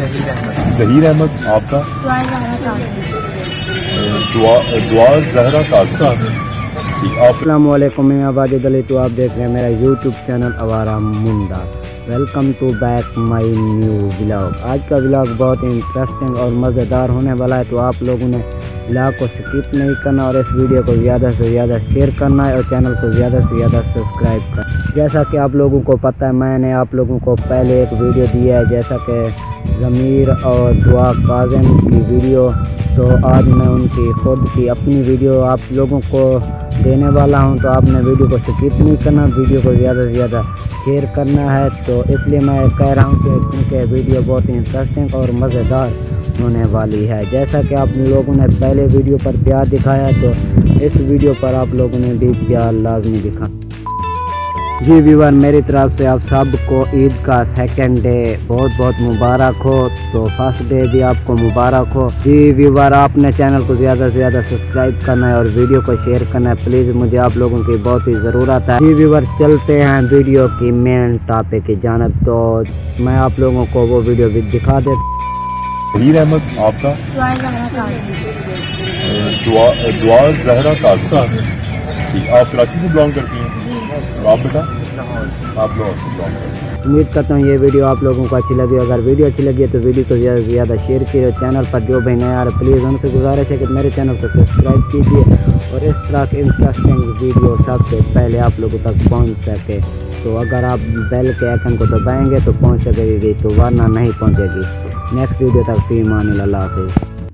जहीर अहमद। जहीर अहमद आपका? दुआ दुआ जहरा काजम असलम मैं आवाज़ अली तो आप देख रहे हैं मेरा YouTube channel Awara Munda. Welcome to back my new blog आज का ब्लॉग बहुत ही इंटरेस्टिंग और मज़ेदार होने वाला है तो आप लोगों ने ब्लॉग को स्किप नहीं करना और इस वीडियो को ज़्यादा से ज़्यादा शेयर करना है और चैनल को ज़्यादा से ज़्यादा सब्सक्राइब करना जैसा कि आप लोगों को पता है, मैंने आप लोगों को पहले एक वीडियो दिया है, जैसा कि ज़मीर और दुआ काजम की वीडियो। तो आज मैं उनकी खुद की अपनी वीडियो आप लोगों को देने वाला हूँ तो आपने वीडियो को स्किप नहीं करना, वीडियो को ज़्यादा से ज़्यादा शेयर करना है। तो इसलिए मैं कह रहा हूँ कि क्योंकि वीडियो बहुत ही इंटरेस्टिंग और मज़ेदार होने वाली है। जैसा कि आप लोगों ने पहले वीडियो पर प्यार दिखाया तो इस वीडियो पर आप लोगों ने भी प्यार लाजमी दिखा। जी व्यूवर, मेरी तरफ़ से आप सबको ईद का सेकंड डे बहुत बहुत मुबारक हो। तो फ़र्स्ट डे भी आपको मुबारक हो। जी व्यूवर, आपने चैनल को ज़्यादा से ज़्यादा सब्सक्राइब करना है और वीडियो को शेयर करना है प्लीज़ मुझे आप लोगों की बहुत ही ज़रूरत है। जी व्यूवर, चलते हैं वीडियो की मेन टॉपिक की जानब। तो मैं आप लोगों को वो वीडियो भी दिखा दे जहीर अहमद आपका? दुआ दुआ जहरा काजम ठीक आप कराची से बिलोंग करती हैं? आप बेटा? आप लोग उम्मीद करता हूँ ये वीडियो आप लोगों को अच्छी लगी अगर वीडियो अच्छी लगी है तो वीडियो को ज़्यादा से ज़्यादा शेयर कीजिए चैनल पर जो भी नया आ रहा प्लीज़ उनसे गुजारिश है कि मेरे चैनल को सब्सक्राइब कीजिए और इस तरह के इंटरेस्टिंग वीडियो सबसे पहले आप लोगों तक पहुँच सके। तो अगर आप बेल के आइकन को दबाएँगे तो पहुँच सकेगी तो वरना नहीं पहुँचेगी। नेक्स्ट वीडियो तक फ़ी मान अल्लाह हाफिज़